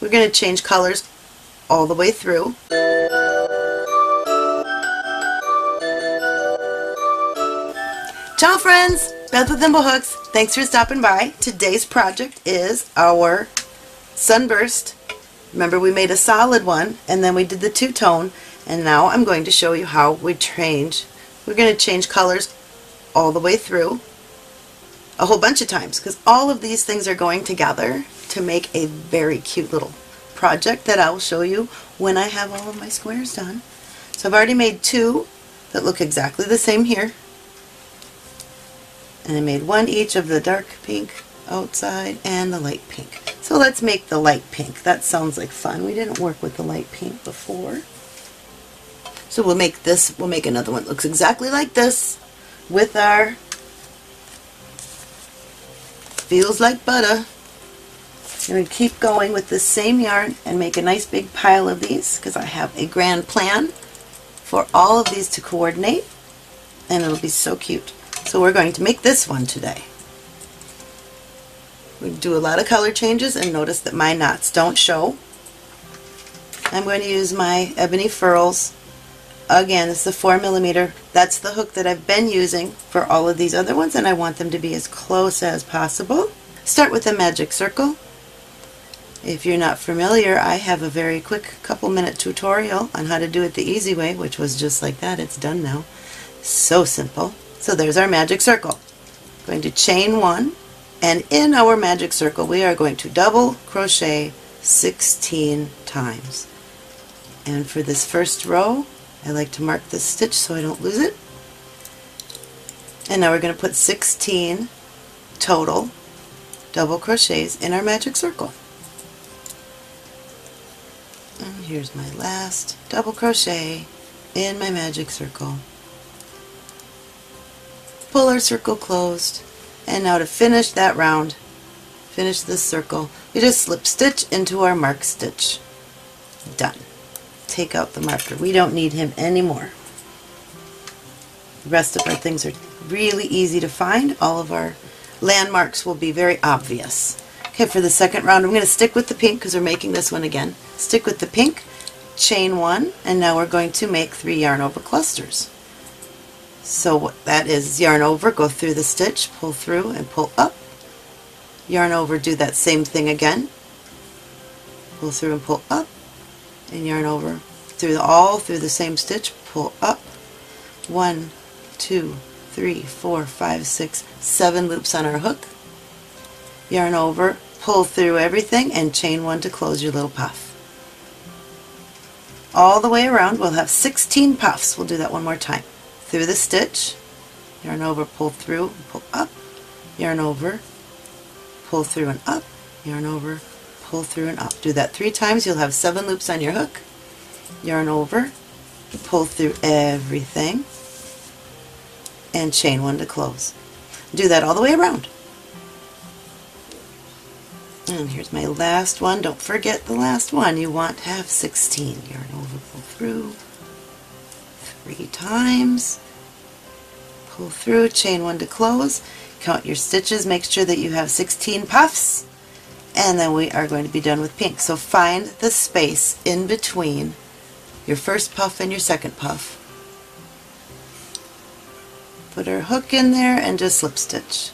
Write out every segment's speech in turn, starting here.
we're going to change colors all the way through. Ciao friends! Beth with Thimblehooks. Thanks for stopping by. Today's project is our sunburst. Remember we made a solid one and then we did the two-tone and now I'm going to show you how we change. We're going to change colors all the way through a whole bunch of times because all of these things are going together to make a very cute little project that I will show you when I have all of my squares done. So I've already made two that look exactly the same here and I made one each of the dark pink outside and the light pink. So let's make the light pink. That sounds like fun. We didn't work with the light pink before. So we'll make this, we'll make another one that looks exactly like this with our feels like butter. I'm going to keep going with the same yarn and make a nice big pile of these because I have a grand plan for all of these to coordinate and it'll be so cute. So we're going to make this one today. We do a lot of color changes and notice that my knots don't show. I'm going to use my Ebony Furls. Again, it's the 4 millimeter. That's the hook that I've been using for all of these other ones and I want them to be as close as possible. Start with a magic circle. If you're not familiar, I have a very quick couple minute tutorial on how to do it the easy way, which was just like that. It's done now. So simple. So there's our magic circle. Going to chain one and in our magic circle we are going to double crochet 16 times. And for this first row I like to mark this stitch so I don't lose it. And now we're going to put 16 total double crochets in our magic circle. And here's my last double crochet in my magic circle pull our circle closed and now to finish that round finish this circle we just slip stitch into our mark stitch done take out the marker we don't need him anymore the rest of our things are really easy to find all of our landmarks will be very obvious okay for the second round I'm going to stick with the pink because we're making this one again stick with the pink chain one and now we're going to make three yarn over clusters so that is yarn over, go through the stitch, pull through and pull up. Yarn over, do that same thing again. Pull through and pull up. And yarn over through the, all through the same stitch, pull up. One, two, three, four, five, six, seven loops on our hook. Yarn over, pull through everything and chain one to close your little puff. All the way around we'll have 16 puffs. We'll do that one more time through the stitch, yarn over, pull through, pull up, yarn over, pull through and up, yarn over, pull through and up. Do that three times, you'll have seven loops on your hook, yarn over, pull through everything, and chain one to close. Do that all the way around. And here's my last one. Don't forget the last one. You want to have 16. Yarn over, pull through, three times. Pull through, chain one to close, count your stitches, make sure that you have 16 puffs, and then we are going to be done with pink. So find the space in between your first puff and your second puff. Put our hook in there and just slip stitch.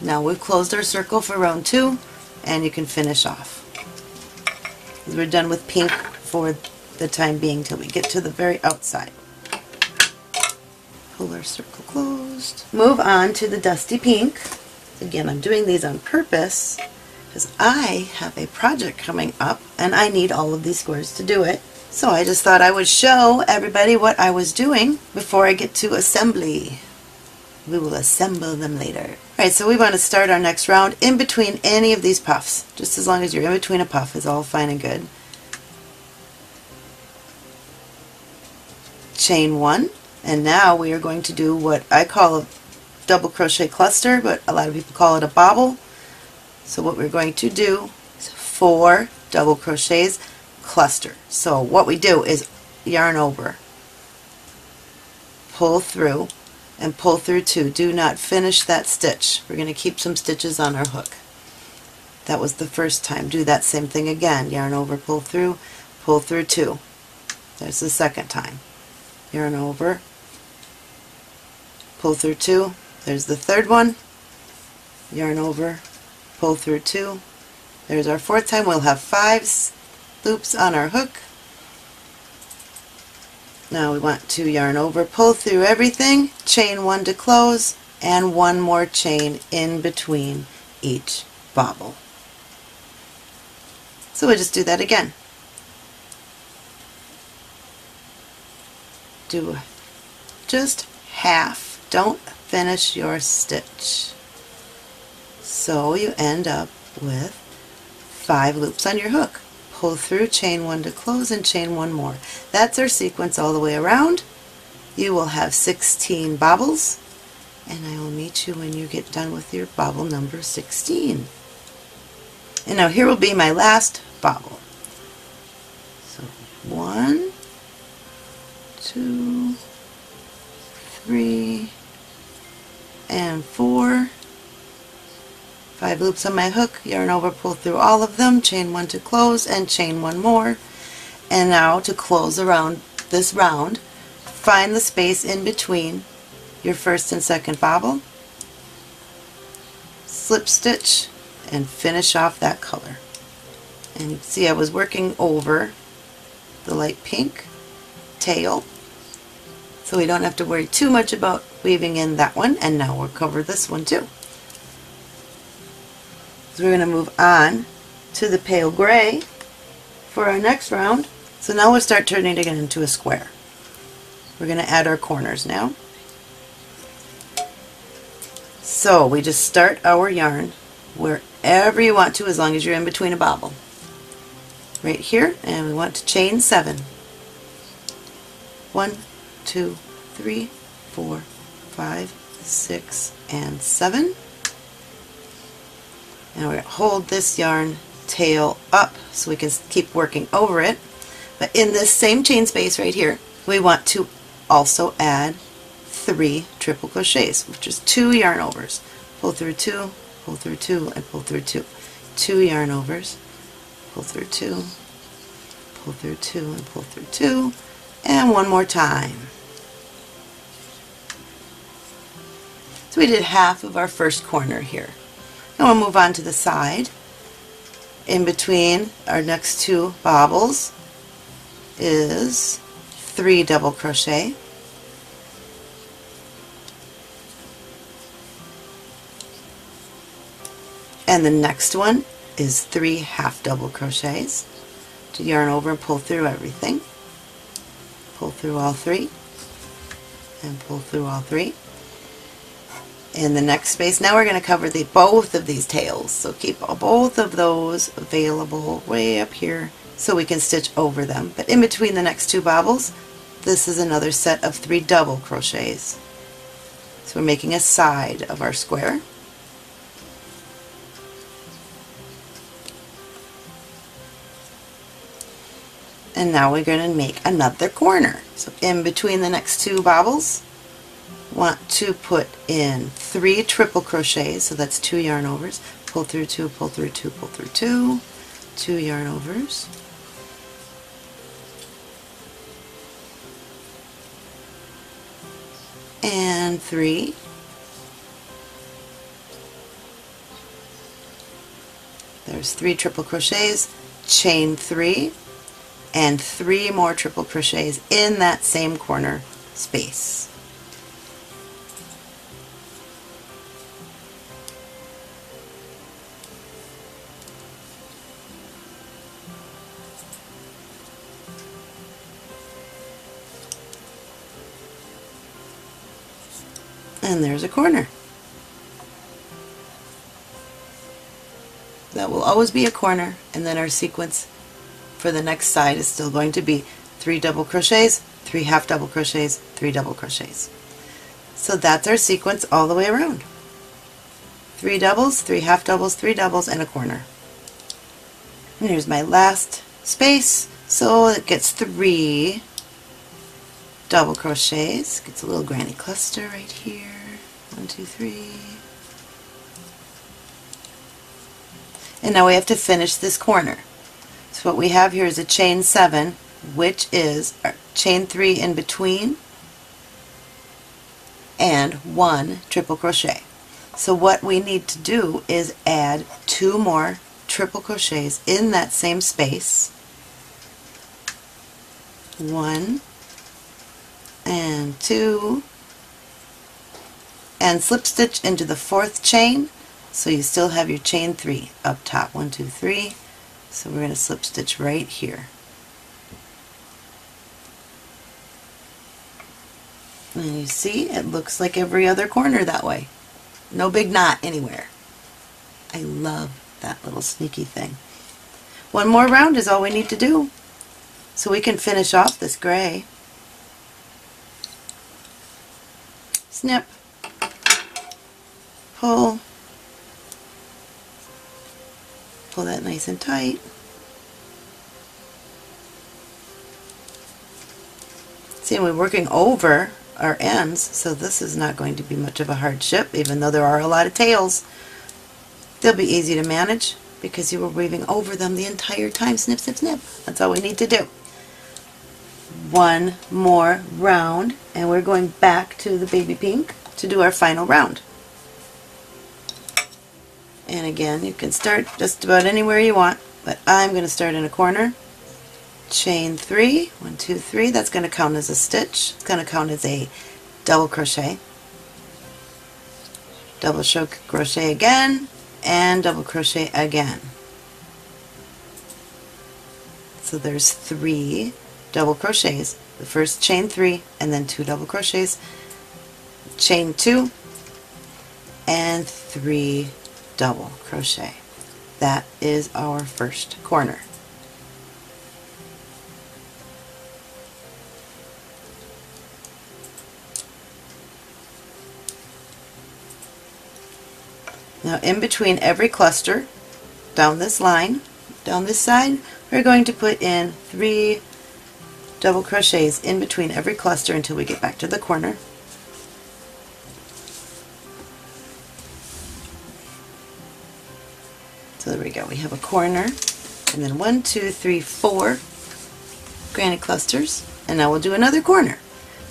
Now we've closed our circle for round two and you can finish off. We're done with pink for the time being till we get to the very outside. Pull our circle closed. Move on to the dusty pink. Again, I'm doing these on purpose because I have a project coming up and I need all of these squares to do it. So I just thought I would show everybody what I was doing before I get to assembly. We will assemble them later. Alright, so we want to start our next round in between any of these puffs. Just as long as you're in between a puff is all fine and good. chain one and now we are going to do what I call a double crochet cluster but a lot of people call it a bobble so what we're going to do is four double crochets cluster so what we do is yarn over pull through and pull through two do not finish that stitch we're going to keep some stitches on our hook That was the first time. Do that same thing again. Yarn over, pull through, pull through two. There's the second time. Yarn over, pull through two. There's the third one. Yarn over, pull through two. There's our fourth time. We'll have five loops on our hook. Now we want to yarn over, pull through everything, chain one to close, and one more chain in between each bobble. So we'll just do that again. Do just half. Don't finish your stitch. So you end up with five loops on your hook. Pull through, chain one to close, and chain one more. That's our sequence all the way around. You will have 16 bobbles, and I will meet you when you get done with your bobble number 16. And now here will be my last bobble. So one, two, three, and four. Five loops on my hook, yarn over, pull through all of them, chain one to close, and chain one more. And now to close around this round, find the space in between your first and second bobble, slip stitch, and finish off that color. And you can see I was working over the light pink tail, so we don't have to worry too much about weaving in that one, and now we'll cover this one too. So we're going to move on to the pale gray for our next round. So now we'll start turning it into a square. We're going to add our corners now. So we just start our yarn wherever you want to as long as you're in between a bobble. Right here and we want to chain seven. One, two, three, four, five, six, and seven and we're going to hold this yarn tail up so we can keep working over it. But in this same chain space right here, we want to also add three triple crochets, which is two yarn overs. Pull through two, pull through two, and pull through two. Two yarn overs, pull through two, pull through two, and pull through two, and one more time. So we did half of our first corner here. And we'll move on to the side. In between our next two bobbles is three double crochet. And the next one is three half double crochets. To yarn over and pull through everything. Pull through all three and pull through all three in the next space. Now we're going to cover the both of these tails. So keep both of those available way up here so we can stitch over them. But in between the next two bobbles, this is another set of three double crochets. So we're making a side of our square. And now we're going to make another corner. So in between the next two bobbles, want to put in three triple crochets, so that's two yarn overs, pull through two, pull through two, pull through two, two yarn overs, and three, there's three triple crochets, chain three, and three more triple crochets in that same corner space. And there's a corner. That will always be a corner and then our sequence for the next side is still going to be three double crochets, three half double crochets, three double crochets. So that's our sequence all the way around. Three doubles, three half doubles, three doubles, and a corner. And here's my last space, so it gets three double crochets, gets a little granny cluster right here. One, two, three. And now we have to finish this corner. So what we have here is a chain 7, which is uh, chain 3 in between and 1 triple crochet. So what we need to do is add two more triple crochets in that same space. One and two and slip stitch into the fourth chain so you still have your chain three up top. One, two, three. So we're going to slip stitch right here. And you see, it looks like every other corner that way. No big knot anywhere. I love that little sneaky thing. One more round is all we need to do. So we can finish off this gray. Snip. Pull. Pull that nice and tight. See, we're working over our ends, so this is not going to be much of a hardship, even though there are a lot of tails. They'll be easy to manage because you were weaving over them the entire time. Snip, snip, snip. That's all we need to do. One more round, and we're going back to the baby pink to do our final round. And again, you can start just about anywhere you want, but I'm going to start in a corner chain three, one, two, three. That's going to count as a stitch. It's going to count as a double crochet. Double crochet again, and double crochet again. So there's three double crochets. The first chain three, and then two double crochets. Chain two, and three double crochet. That is our first corner. Now in between every cluster, down this line, down this side, we're going to put in three double crochets in between every cluster until we get back to the corner. Go. We have a corner, and then one, two, three, four granny clusters, and now we'll do another corner,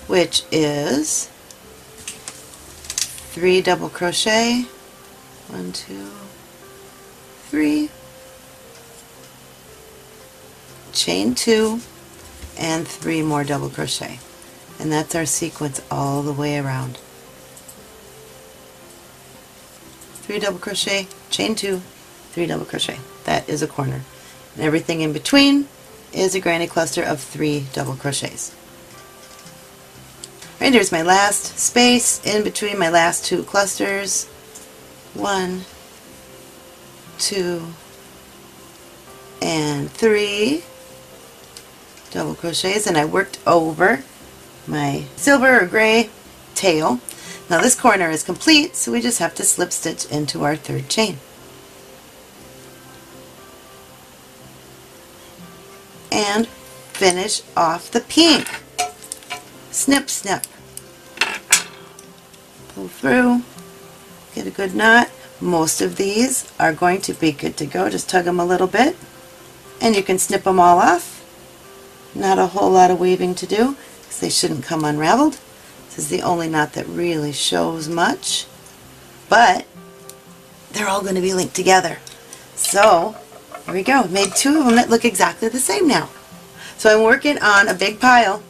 which is three double crochet, one, two, three, chain two, and three more double crochet. And that's our sequence all the way around. Three double crochet, chain two, three double crochet. That is a corner. And everything in between is a granny cluster of three double crochets. Right here's my last space in between my last two clusters one, two, and three double crochets and I worked over my silver or gray tail. Now this corner is complete so we just have to slip stitch into our third chain. And finish off the pink. Snip, snip. Pull through get a good knot. Most of these are going to be good to go. Just tug them a little bit and you can snip them all off. Not a whole lot of weaving to do because they shouldn't come unraveled. This is the only knot that really shows much. But they're all going to be linked together. So there we go. Made two of them that look exactly the same now. So I'm working on a big pile.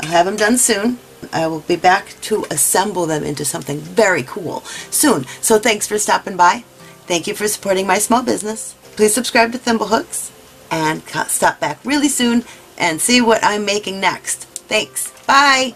I'll have them done soon. I will be back to assemble them into something very cool soon. So thanks for stopping by. Thank you for supporting my small business. Please subscribe to Thimblehooks and stop back really soon and see what I'm making next. Thanks. Bye.